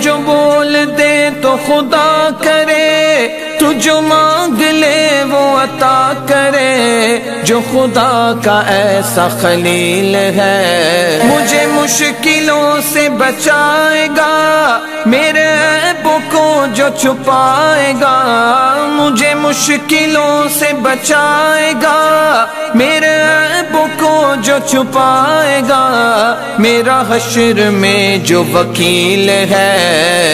जो बोल दे तो खुदा करे, तू जो मांग ले वो अता करे। जो खुदा का ऐसा खलील है, मुझे मुश्किलों से बचाएगा। मेरे ऐबों को जो छुपाएगा, मुझे मुश्किलों से बचाएगा। को जो छुपाएगा मेरा हशर में जो वकील है।